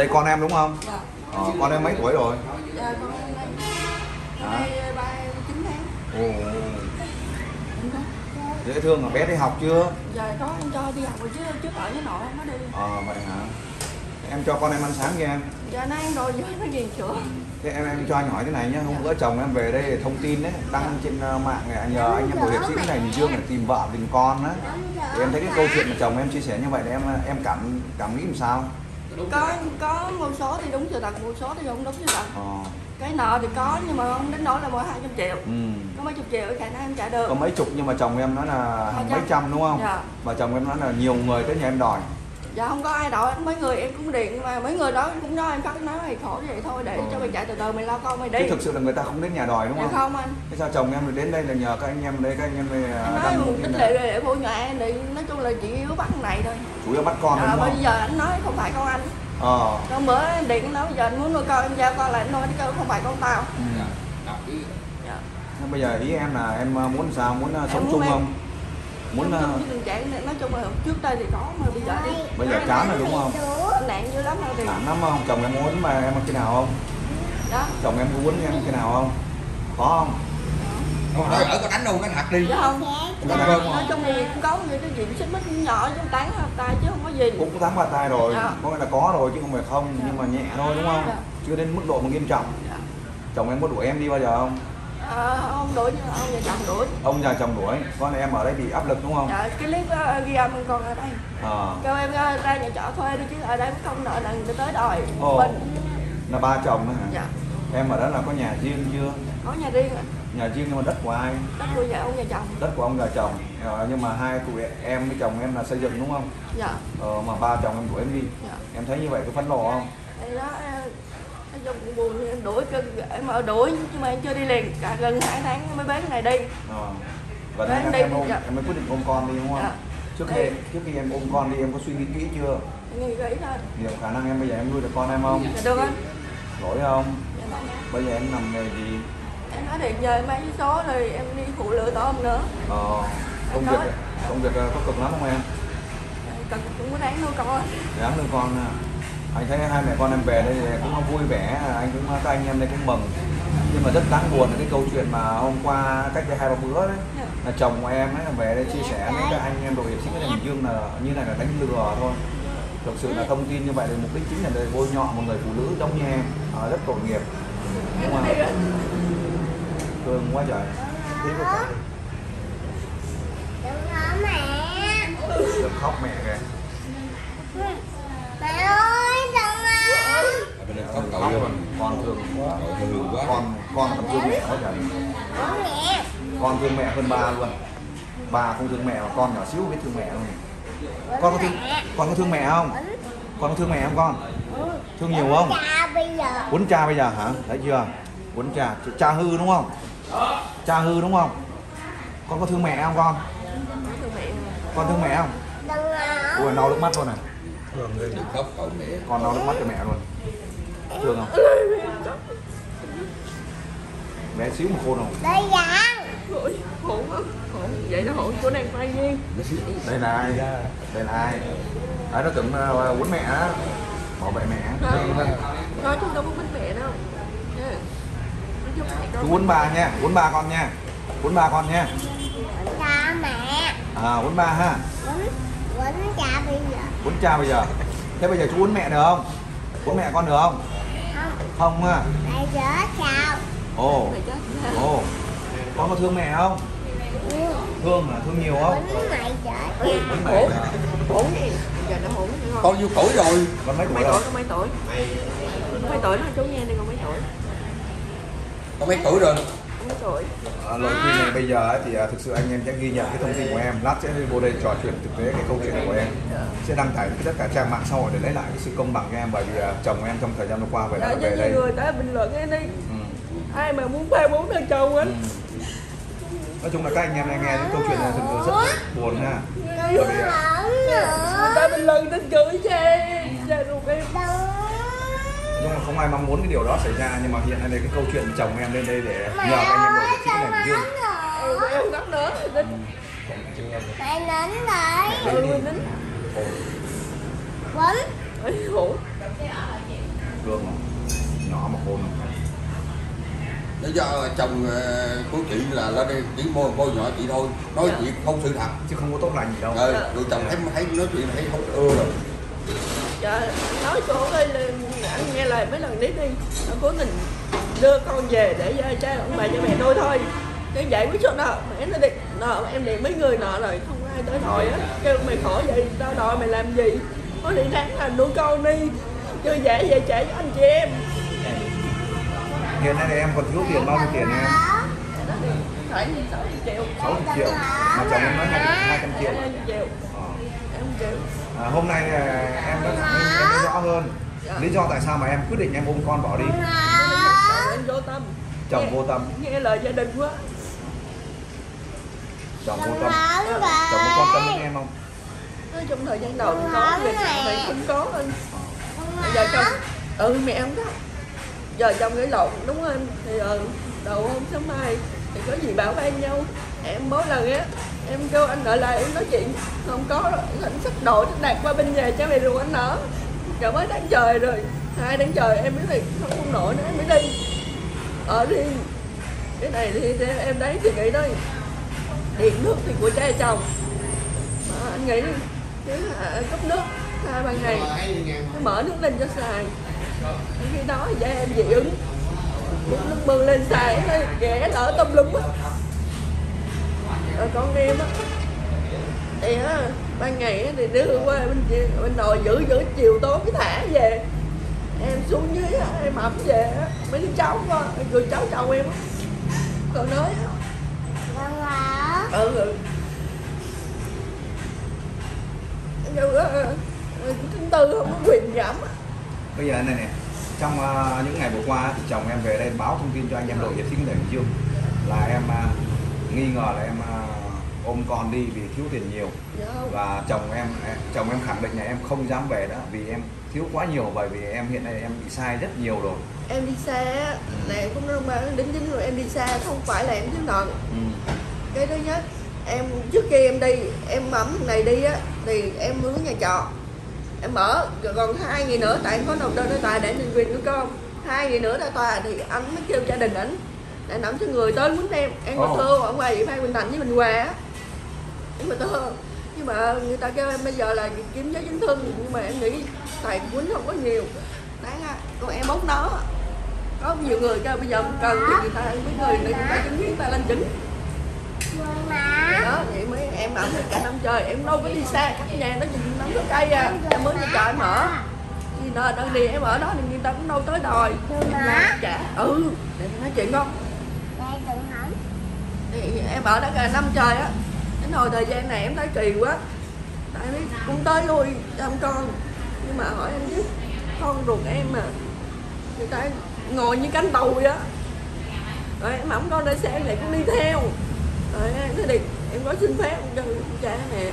Đây con em đúng không? Dạ. Ờ, con em mấy tuổi rồi? Dạ con em đây. Năm Hả? nay ba em 9 tháng. Ồ, dễ thương mà bé đi học chưa? Dạ có em cho đi học rồi chứ trước ở với nội không có đi. Ờ, vậy hả? Em cho con em ăn sáng nha em. Dạ nó ăn rồi giờ nó ghiền sữa. Thế em em cho anh hỏi thế này nhé, hôm bữa chồng em về đây thông tin đấy, đăng trên ờ, mạng này, nhờ anh em bộ hiệp sĩ này Bình Dương để tìm vợ tìm con á. Thì em thấy cái câu chuyện mà chồng em chia sẻ như vậy thì em em cảm cảm nghĩ làm sao? Có có một số thì đúng sự thật, một số thì không đúng sự thật. Ờ, Cái nợ thì có nhưng mà không đến nỗi là mỗi 200 triệu. ừ. Có mấy chục triệu khả năng em trả được. Có mấy chục nhưng mà chồng em nói là hàng mấy trăm đúng không? Dạ. Và chồng em nói là nhiều người tới nhà em đòi. Dạ không có ai đòi mấy người em cũng điện mà mấy người đó cũng nói em khóc nói mày khổ vậy thôi để Ờ. cho mày trả từ từ mày lo con mày đi. Chứ thực sự là người ta không đến nhà đòi đúng Dạ không? không anh. Thế sao chồng em lại đến đây là nhờ các anh em đây các anh em đây à, Anh nói tin là này. để phụ nhọa em thì nói chung là chỉ yếu bắt này thôi. Chủ yếu bắt con À, đúng bây không? giờ anh nói không phải con anh Ờ. Còn bữa em điện nói giờ anh muốn nuôi con em giao con lại anh nói cái không phải con tao Ừ. dạ. Bây giờ ý em là em à, muốn sao? Muốn à, sống chung không? Muốn Trong cái tình trạng này nói chung là trước đây thì có mà bây giờ đi bây giờ chán rồi đúng không? nạn dữ lắm thì Nản lắm không? Chồng em muốn mà em khi nào không? đó Chồng em có muốn em khi nào không? Có không? Không, nói ở có đánh đâu, đánh hạt đi. dạ không Dạ. nói, nói chung thì cũng có những cái gì xích mích nhỏ trong tán hợp tay chứ không có gì Cũng có tháng ba tay rồi, Dạ. có nghĩa là có rồi chứ không phải không, Dạ. nhưng mà nhẹ thôi đúng không? Dạ. Chưa đến mức độ mà nghiêm trọng. dạ. Chồng em có đuổi em đi bao giờ không? À, ông đuổi nhưng ông nhà chồng đuổi Ông nhà chồng đuổi, con em ở đây bị áp lực đúng không? dạ, cái clip đó, ghi âm con ở đây Ờ. kêu em ờ, ra nhà trọ thuê đi chứ ở đây không nợ nần ta tới đòi Ồ. mình Là ba chồng đó hả? dạ Em ở đó là có nhà riêng chưa? có nhà riêng rồi Nhà riêng nhưng mà đất của ai? đất của nhà ông nhà chồng Đất của ông nhà chồng. Ờ, nhưng mà hai tụi em với chồng em là xây dựng đúng không? dạ Ờ, mà ba chồng em đuổi em đi. dạ Em thấy như vậy có phẫn nộ không? Thì đó chung cũng buồn em đuổi cơ em ở đuổi nhưng mà em chưa đi liền cả gần hai tháng mới bán cái này đi Ờ. Và nên đây em, ôm, dạ. em mới quyết định ôm con đi đúng không? Dạ. Trước khi Đây. trước khi em ôm con đi em có suy nghĩ kỹ chưa? nghĩ kỹ thôi Liệu khả năng em bây giờ em nuôi được con em không? dạ được anh Nổi không? dạ Bây giờ em làm nghề gì? em nói thì giờ em bán số rồi em đi phụ lựa tôm nữa Ờ, công việc công việc ờ, có cực lắm không em? cần cũng có đáng nuôi con Đáng nuôi con ha. Anh thấy hai mẹ con em về đây thì cũng vui vẻ, anh cũng các anh em đây cũng mừng. Nhưng mà rất đáng buồn là cái câu chuyện mà hôm qua cách đây hai ba bữa đấy Dạ. là chồng của em ấy là về đây chia sẻ với các anh em đội hiệp sĩ cái Bình Dương là như này là đánh lừa thôi. Thực sự là thông tin như vậy thì mục đích chính là để bôi nhọ một người phụ nữ giống như em à, rất tội nghiệp đúng không? Thương quá trời. Tí quá trời. Đừng có mẹ Đừng khóc mẹ kìa. Mẹ ơi đừng à Bên đây khóc cậu Con thương quá. Cậu thương quá. Con con còn thương mẹ quá trời. Con thương mẹ hơn ba luôn ba không thương mẹ mà con nhỏ xíu biết thương mẹ luôn con có thương con có thương mẹ không con có thương mẹ không con thương nhiều không quấn cha bây giờ hả thấy chưa quấn cha cha hư đúng không cha hư đúng không con có thương mẹ không con thương mẹ con thương mẹ không ui lau nước mắt luôn này Đừng khóc cậu mẹ. con lau nước mắt cho mẹ luôn thương không? Bé xíu mà khôn không? Đây dặn Ôi, khổ quá khổ. Vậy nó khổ của nàng tay duyên đây là ai? Đây là ai? Đấy nó tưởng uh, quấn mẹ á. Bảo vệ mẹ. Nói chung đâu có bánh mẹ đâu. Chú quấn ba nha quấn ba con nha. Quấn ba con nha. Cha mẹ. À quấn ba ha. Quýnh Quýnh cha bây giờ. Quấn cha bây giờ. Thế bây giờ chú quấn mẹ được không? Quấn mẹ con được không Không ha Bây giờ sao ồ. Mẹ chết ồ. Con có thương mẹ không? Ừ thương là thương nhiều không? Chết quấn mẹ gì? Giờ nó nữa Con nhiêu tuổi rồi? con mấy tuổi mấy rồi? tuổi con mấy tuổi? Con mấy tuổi nó chú nghe đi con mấy tuổi? Con mấy tuổi rồi? À, lời khuyên này bây giờ ấy thì à, thực sự anh em sẽ ghi nhận cái thông tin của em. Lát sẽ vô đây trò chuyện thực tế cái câu chuyện của em. Sẽ đăng tải tất cả trang mạng xã hội để lấy lại cái sự công bằng cho em bởi vì à, chồng em trong thời gian vừa qua về đã về đây. người đã bình luận cái đi ừ. ai mà muốn ba bốn thằng chồng á Ừ. nói chung là các anh em này nghe những câu chuyện này thực sự rất buồn ha bởi vì à, người ta bình luận tin chửi cho em dạ ruột em Đừng nhưng mà không ai mong muốn cái điều đó xảy ra nhưng mà hiện nay cái câu chuyện chồng em lên đây để Mẹ nhờ anh em hiệp sĩ cái này dương hỏng ừ, em khóc nữa. nín Mẹ nín lại ừ nín. Khổ cương mà nhỏ mà khôn. Lý do chồng ờ, của chị là lên đây chỉ bôi bôi nhỏ chị thôi. Nói Dạ. chuyện không sự thật. Chứ không có tốt lành gì đâu. Rồi rồi chồng thấy thấy nói chuyện thấy không ưa rồi. Dạ, nói cô ơi là anh nghe lời mấy lần đi đi. Anh cố tình đưa con về để cho cha ông bà cho mẹ tôi thôi. Cái giải quyết số nợ mẹ nó đi. Nợ em điện mấy người nợ rồi không ai tới đòi á. Kêu mày khổ vậy tao đòi mày làm gì? Có đi tháng là nuôi con đi. Chưa dễ về trả cho anh chị em. Hiện nay thì em còn thiếu tiền bao nhiêu tiền em? Phải sáu triệu. 60 triệu? Mà chồng em nói 200 triệu. Hai triệu. Ờ. à, hôm nay à, em đã em, nói rõ hơn lý do tại sao mà em quyết định em ôm con bỏ đi? Chồng em vô tâm. Chồng Nghe- vô tâm nghe lời gia đình quá. Chồng vô tâm. chồng có quan tâm đến em không? Nói trong thời gian đầu thì có việc này không có anh giờ chồng ừ mẹ không có. Giờ chồng gây lộn đúng không? Thì ừ, đầu hôm sớm mai thì có gì bảo ban nhau. Em mỗi lần á em kêu anh ở lại em nói chuyện. Không có rồi anh xách đồ xách đặt qua bên nhà cha mẹ ruột anh ở cả mới tháng trời rồi. Hai tháng trời em mới thì không, không nổi nữa em mới đi. Ở đi. Cái này thì, em, em đấy thì nghĩ thôi. Điện nước thì của cha chồng. Mà anh nghĩ đi cái cấp nước hai ba ngày. Cái mở nước lên cho xài. Khi đó thì em dị ứng. Múc nước mưa lên xài nó ghẻ lỡ tâm lum á. Con em á. Thì á ban ngày thì đưa qua bên bên nồi giữ giữ chiều tối mới thả về. Em xuống dưới em ẩm về mấy đứa cháu con người cháu chồng em còn nói á, ừ ừ. Nhưng á thứ tư không có quyền giảm bây giờ này nè trong những ngày vừa qua thì chồng em về đây báo thông tin cho anh em đội hiệp sĩ tỉnh Bình Dương là em nghi ngờ là em ôm con đi vì thiếu tiền nhiều. Dạ và chồng em em- chồng em khẳng định là em không dám về đó vì em thiếu quá nhiều bởi vì em hiện nay em bị sai rất nhiều rồi. Em đi xa này cũng đâu mà đính chính rồi em đi xa không phải là em thiếu nợ. Ừ. cái thứ nhất em trước khi em đi em thằng này đi á thì em mướn nhà trọ. Em ở rồi còn hai ngày nữa tại em có nộp đơn ở tòa để nhân quyền của con. Hai ngày nữa ra tòa thì anh mới kêu gia đình ảnh để nắm cho người tới quýnh em. Em có Ồ. thưa ở ngoài Phan Bình Thành với Bình Hòa á nhưng mà thưa nhưng mà người ta kêu em bây giờ là kiếm giấy chứng thư nhưng mà em nghĩ tài quýnh không có nhiều. Đáng á còn em bốc nó. Có nhiều người kêu bây giờ cần thì người ta mấy người người ta chứng kiến ta lên chứng đó vậy mới em ở đây cả năm trời em đâu có đi xa cách nhà nó chừng năm cái cây à. Em mới đi chợ em ở. Thì nơi đơn đi em ở đó thì người ta cũng đâu tới đòi. Trả ừ để nói chuyện không thì em ở đó cả năm trời á đến hồi thời gian này em thấy kỳ quá. Tại vì cũng tới lui chăm con. Nhưng mà hỏi anh chứ, con ruột em mà người ta ngồi như cánh tàu vậy á. Rồi em ẩm con để xe em lại cũng đi theo. Rồi em nói đi em có xin phép cho cha nè.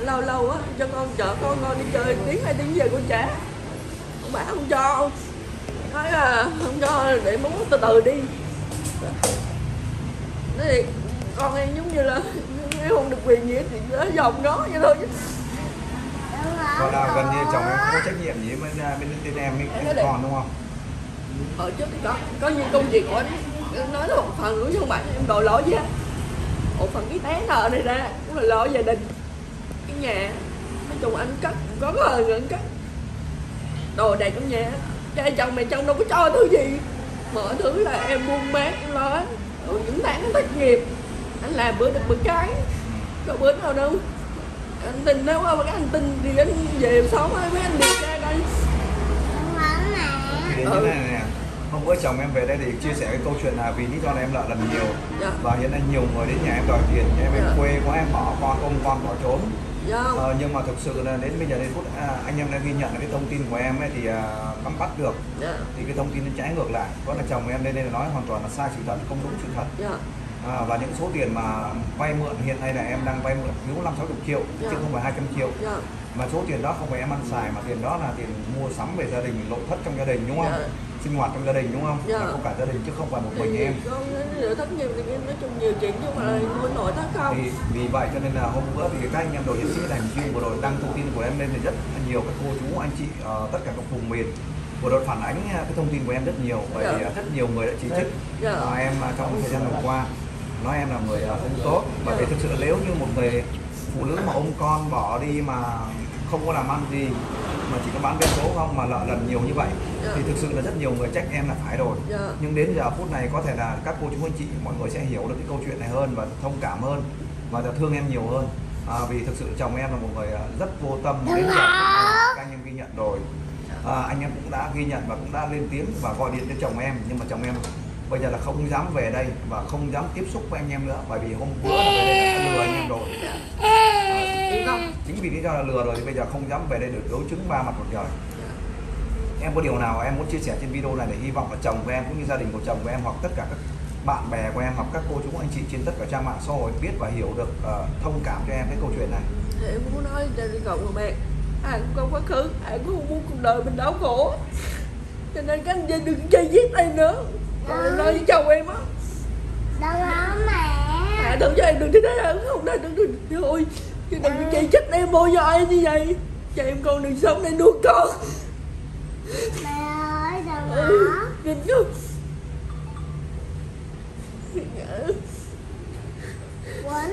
Lâu lâu á, cho con chở con con đi chơi tiếng, hai tiếng về con trả ông bà không cho. Nói là không cho, để muốn từ từ đi. Nói thì con em giống như là em không được quyền gì hết thì nó dòng nó vậy thôi. Chứ còn là gần như chồng em không có trách nhiệm gì với à, bên bên em với Cái này. con đúng không? Hồi trước thì có có nhiều công việc của anh nói là một phần nữa chứ không phải em đòi lỗi hết một phần cái té nợ này ra cũng là lỗi gia đình. Cái nhà nói chung anh cất có có hơn anh cất đồ đạc trong nhà cha chồng mẹ chồng đâu có cho thứ gì. Mọi thứ là em buôn bán em lo những tháng thất nghiệp anh làm bữa được bữa cái. Có bữa nào đâu. Anh tin nếu mà cái anh tin thì anh về sống với anh điều tra coi thì đến Ừ. như này nè hôm bữa chồng em về đây thì chia sẻ cái câu chuyện là vì lý do là em nợ lần nhiều. Dạ. Và hiện nay nhiều người đến nhà em đòi tiền nhà em em Dạ. quê quá em bỏ con ôm con bỏ trốn. Dạ. Ờ, nhưng mà thực sự là đến bây giờ đến phút à, anh em đã ghi nhận cái thông tin của em ấy thì à, nắm bắt được. Dạ. Thì cái thông tin nó trái ngược lại. Có là chồng em lên đây là nói hoàn toàn là sai sự thật không đúng sự thật. Dạ à, và những số tiền mà vay mượn hiện nay là em đang vay mượn thiếu năm sáu triệu chứ Dạ. không phải hai trăm triệu. Dạ. Mà số tiền đó không phải em ăn xài mà tiền đó là tiền mua sắm về gia đình nội thất trong gia đình đúng không? Dạ. sinh hoạt trong gia đình đúng không? Là không cả gia đình chứ không phải một mình thì em. con nó thất nghiệp thì em nói chung nhiều chuyện chứ mà bên nội thất không? Thì vì vậy cho nên là hôm bữa thì các anh em đội hiệp sĩ thành chuyên vừa rồi đăng thông tin của em lên thì rất là nhiều các cô chú anh chị ở tất cả các vùng miền. Vừa rồi phản ánh cái thông tin của em rất nhiều bởi vì Dạ. rất nhiều người đã chỉ trích. Dạ. à, em trong thời gian vừa qua nói em là người à, không tốt. Bởi vì thực sự nếu như một người phụ nữ mà ôm con bỏ đi mà không có làm ăn gì mà chỉ có bán vé số không mà lợi lần nhiều như vậy Dạ. thì thực sự là rất nhiều người trách em là phải rồi. Dạ. nhưng đến giờ phút này có thể là các cô chú anh chị mọi người sẽ hiểu được cái câu chuyện này hơn và thông cảm hơn và sẽ thương em nhiều hơn. À, vì thực sự chồng em là một người à, rất vô tâm đến giờ các anh em ghi nhận rồi. À, anh em cũng đã ghi nhận và cũng đã lên tiếng và gọi điện cho chồng em nhưng mà chồng em bây giờ là không dám về đây và không dám tiếp xúc với anh em nữa bởi vì hôm bữa là về đây đã lừa anh em rồi. Ờ, à, không? chính vì lý do là lừa rồi thì bây giờ không dám về đây được đối chứng ba mặt một trời. Em có điều nào em muốn chia sẻ trên video này để hy vọng là chồng của em cũng như gia đình của chồng của em hoặc tất cả các bạn bè của em hoặc các cô chú anh chị trên tất cả trang mạng xã hội biết và hiểu được uh, thông cảm cho em cái câu chuyện này? Thì em muốn nói cho đi cộng mẹ bạn ai cũng có quá khứ ai cũng không muốn cuộc đời mình đau khổ. Cho nên các anh chị đừng chơi giết em nữa em nói với chồng em á. Đâu có mẹ. À đừng cho em đừng thế này không đây đừng đừng. Thôi đừng có chơi chết em bôi nhọ em như vậy. Cho em con đừng sống để nuôi con. Mẹ ơi đừng đừng có